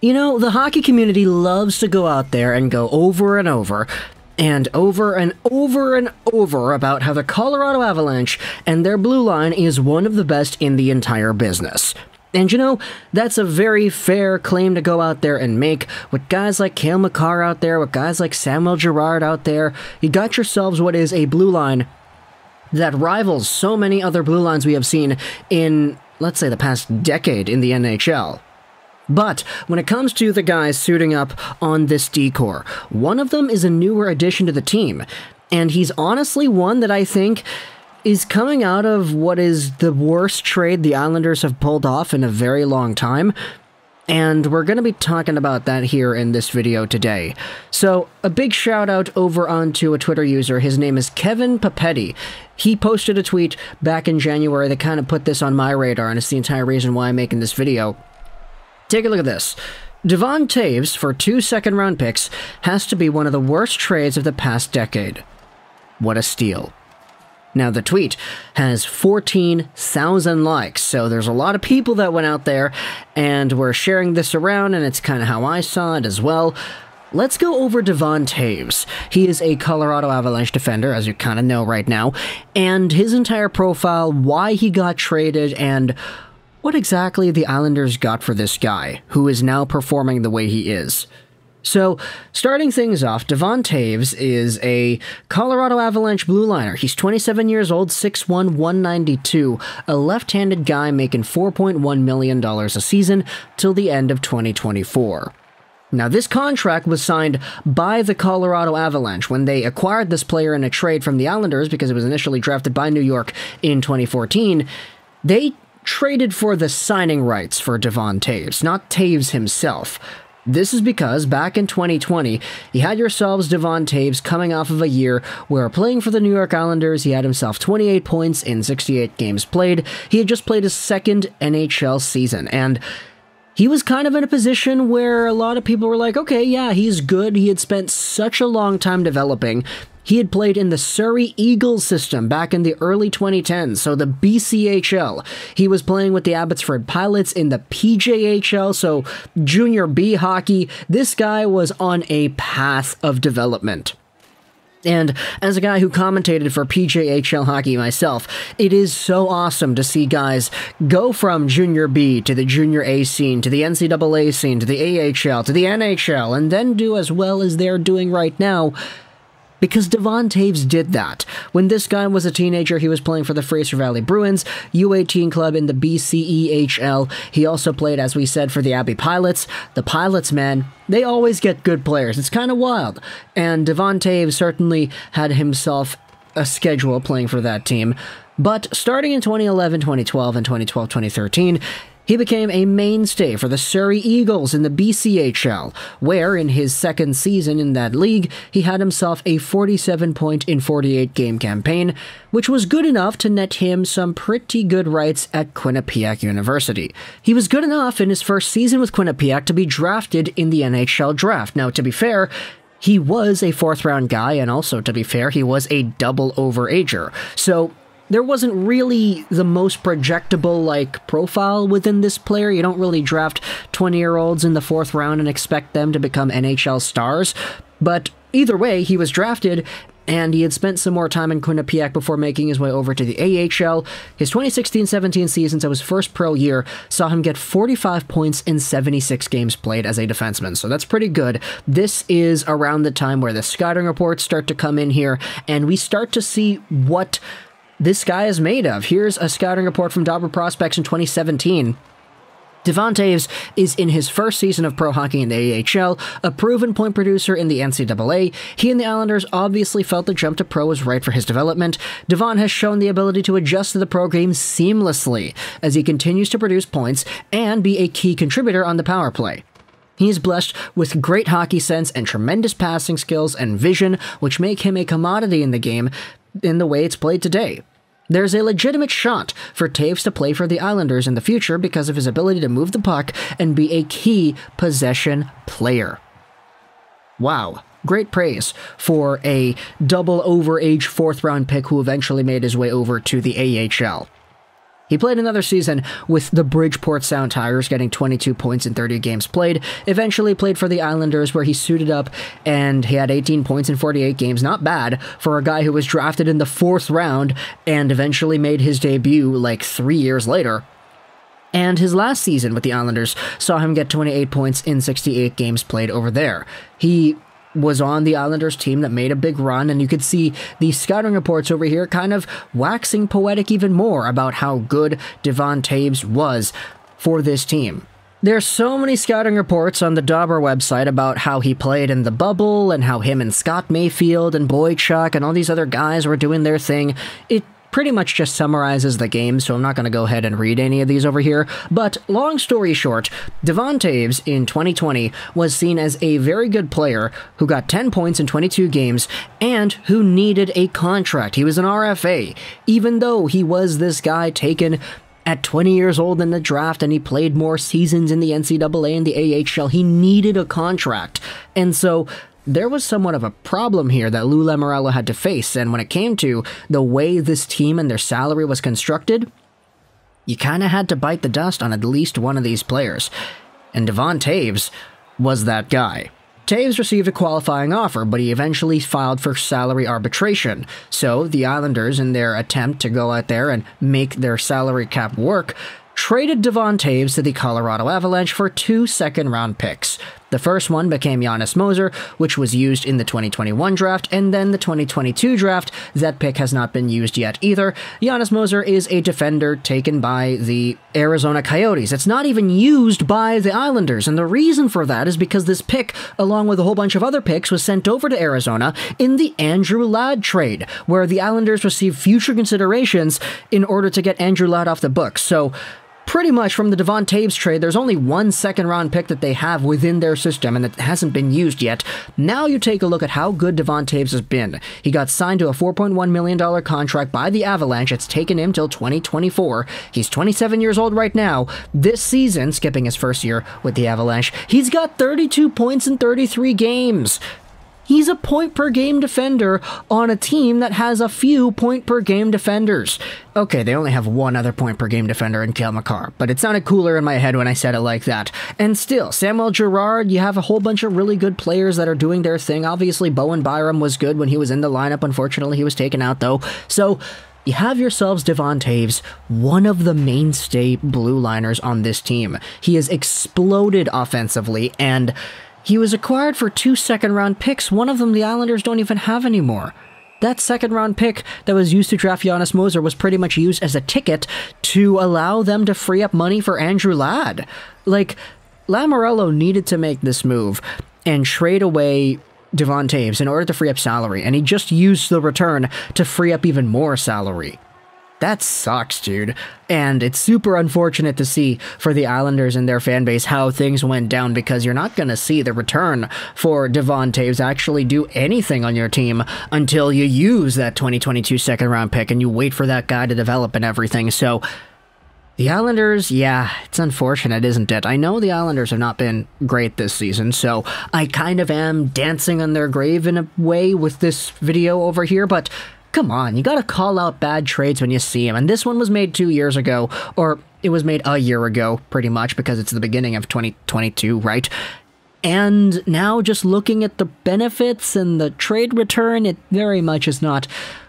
You know, the hockey community loves to go out there and go over and over and over and over and over about how the Colorado Avalanche and their blue line is one of the best in the entire business. And you know, that's a very fair claim to go out there and make. With guys like Cale Makar out there, with guys like Samuel Girard out there, you got yourselves what is a blue line that rivals so many other blue lines we have seen in, let's say, the past decade in the NHL. But when it comes to the guys suiting up on this D-core, one of them is a newer addition to the team, and he's honestly one that I think is coming out of what is the worst trade the Islanders have pulled off in a very long time. And we're going to be talking about that here in this video today. So, a big shout out over onto a Twitter user. His name is Kevin Papetti. He posted a tweet back in January that kind of put this on my radar, and it's the entire reason why I'm making this video. Take a look at this. Devon Toews, for two second round picks has to be one of the worst trades of the past decade. What a steal. Now, the tweet has 14,000 likes, so there's a lot of people that went out there and were sharing this around, and it's kind of how I saw it as well. Let's go over Devon Toews. He is a Colorado Avalanche defender, as you kind of know right now, and his entire profile, why he got traded, and what exactly the Islanders got for this guy, who is now performing the way he is. So, starting things off, Devon Toews is a Colorado Avalanche blue liner. He's 27 years old, 6'1", 192, a left-handed guy making $4.1 million a season till the end of 2024. Now, this contract was signed by the Colorado Avalanche when they acquired this player in a trade from the Islanders because it was initially drafted by New York in 2014. They traded for the signing rights for Devon Toews, not Toews himself. This is because back in 2020, you had yourselves Devon Toews coming off of a year where playing for the New York Islanders, he had himself 28 points in 68 games played. He had just played his second NHL season, and he was kind of in a position where a lot of people were like, okay, yeah, he's good. He had spent such a long time developing. He had played in the Surrey Eagles system back in the early 2010s, so the BCHL. He was playing with the Abbotsford Pilots in the PJHL, so Junior B hockey. This guy was on a path of development. And as a guy who commentated for PJHL hockey myself, it is so awesome to see guys go from Junior B to the Junior A scene, to the NCAA scene, to the AHL, to the NHL, and then do as well as they're doing right now because Devon Toews did that. When this guy was a teenager, he was playing for the Fraser Valley Bruins, U18 club in the BCEHL. He also played, as we said, for the Abbey Pilots. The Pilots, man, they always get good players. It's kind of wild. And Devon Toews certainly had himself a schedule playing for that team. But starting in 2011, 2012, and 2012, 2013, he became a mainstay for the Surrey Eagles in the BCHL, where in his second season in that league, he had himself a 47 point in 48 game campaign, which was good enough to net him some pretty good rights at Quinnipiac University. He was good enough in his first season with Quinnipiac to be drafted in the NHL draft. Now, to be fair, he was a fourth round guy, and also, to be fair, he was a double overager. So there wasn't really the most projectable like profile within this player. You don't really draft 20 year olds in the fourth round and expect them to become NHL stars. But either way, he was drafted and he had spent some more time in Quinnipiac before making his way over to the AHL. His 2016-17 season, so his first pro year, saw him get 45 points in 76 games played as a defenseman, so that's pretty good. This is around the time where the scouting reports start to come in here, and we start to see what this guy is made of. Here's a scouting report from Dobber Prospects in 2017. Devon Toews is in his first season of pro hockey in the AHL, a proven point producer in the NCAA. He and the Islanders obviously felt the jump to pro was right for his development. Devon has shown the ability to adjust to the pro game seamlessly as he continues to produce points and be a key contributor on the power play. He is blessed with great hockey sense and tremendous passing skills and vision, which make him a commodity in the game in the way it's played today. There's a legitimate shot for Toews to play for the Islanders in the future because of his ability to move the puck and be a key possession player. Wow. Great praise for a double overage fourth round pick who eventually made his way over to the AHL. He played another season with the Bridgeport Sound Tigers, getting 22 points in 30 games played. Eventually played for the Islanders, where he suited up and he had 18 points in 48 games. Not bad for a guy who was drafted in the fourth round and eventually made his debut like three years later. And his last season with the Islanders saw him get 28 points in 68 games played over there. He was on the Islanders team that made a big run, and you could see the scouting reports over here kind of waxing poetic even more about how good Devon Toews was for this team. There's so many scouting reports on the Dobber website about how he played in the bubble and how him and Scott Mayfield and Boychuk and all these other guys were doing their thing. It pretty much just summarizes the game, so I'm not going to go ahead and read any of these over here. But long story short, Devon Toews in 2020 was seen as a very good player who got 10 points in 22 games and who needed a contract. He was an RFA, even though he was this guy taken at 20 years old in the draft and he played more seasons in the NCAA and the AHL. He needed a contract. And so there was somewhat of a problem here that Lou Lamoriello had to face, and when it came to the way this team and their salary was constructed, you kind of had to bite the dust on at least one of these players. And Devon Toews was that guy. Toews received a qualifying offer, but he eventually filed for salary arbitration. So the Islanders, in their attempt to go out there and make their salary cap work, traded Devon Toews to the Colorado Avalanche for two second round picks. The first one became Janis Moser, which was used in the 2021 draft, and then the 2022 draft. That pick has not been used yet either. Janis Moser is a defender taken by the Arizona Coyotes. It's not even used by the Islanders, and the reason for that is because this pick, along with a whole bunch of other picks, was sent over to Arizona in the Andrew Ladd trade, where the Islanders received future considerations in order to get Andrew Ladd off the books. So, pretty much from the Devon Toews trade, there's only one second round pick that they have within their system and that hasn't been used yet. Now you take a look at how good Devon Toews has been. He got signed to a $4.1 million contract by the Avalanche. It's taken him till 2024. He's 27 years old right now. This season, skipping his first year with the Avalanche, he's got 32 points in 33 games. He's a point per game defender on a team that has a few point per game defenders. Okay, they only have one other point per game defender in Cale Makar, but it sounded cooler in my head when I said it like that. And still, Samuel Girard, you have a whole bunch of really good players that are doing their thing. Obviously, Bowen Byram was good when he was in the lineup. Unfortunately, he was taken out though. So, you have yourselves Devon Toews, one of the mainstay blue liners on this team. He has exploded offensively, and he was acquired for two second round picks, one of them the Islanders don't even have anymore. That second round pick that was used to draft Janis Moser was pretty much used as a ticket to allow them to free up money for Andrew Ladd. Like, Lamoriello needed to make this move and trade away Devon Toews in order to free up salary, and he just used the return to free up even more salary. That sucks, dude. And it's super unfortunate to see for the Islanders and their fan base how things went down because you're not going to see the return for Devon Toews actually do anything on your team until you use that 2022 second round pick and you wait for that guy to develop and everything. So, the Islanders, yeah, it's unfortunate, isn't it? I know the Islanders have not been great this season, so I kind of am dancing on their grave in a way with this video over here, but Come on, you gotta call out bad trades when you see them. And this one was made two years ago, or it was made a year ago, pretty much, because it's the beginning of 2022, right? And now, just looking at the benefits and the trade return, it very much is not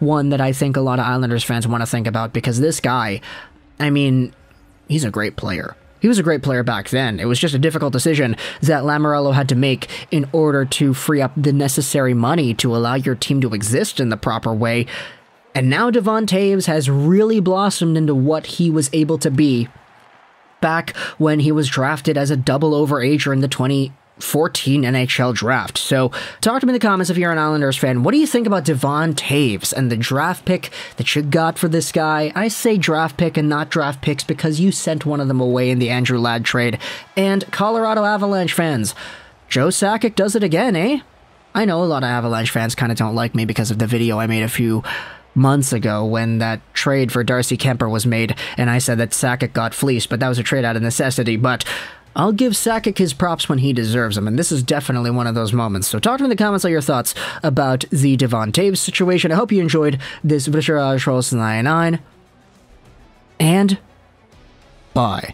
one that I think a lot of Islanders fans want to think about because this guy, I mean, he's a great player. He was a great player back then. It was just a difficult decision that Lamoriello had to make in order to free up the necessary money to allow your team to exist in the proper way. And now Devon Toews has really blossomed into what he was able to be back when he was drafted as a double overager in the 20 14 NHL draft. So talk to me in the comments if you're an Islanders fan. What do you think about Devon Toews and the draft pick that you got for this guy? I say draft pick and not draft picks because you sent one of them away in the Andrew Ladd trade. And Colorado Avalanche fans, Joe Sakic does it again, eh? I know a lot of Avalanche fans kind of don't like me because of the video I made a few months ago when that trade for Darcy Kuemper was made, and I said that Sakic got fleeced, but that was a trade out of necessity. But I'll give Sakic his props when he deserves them, and this is definitely one of those moments. So talk to me in the comments all your thoughts about the Devon Toews situation. I hope you enjoyed this Viscerage Rolls 99. and bye.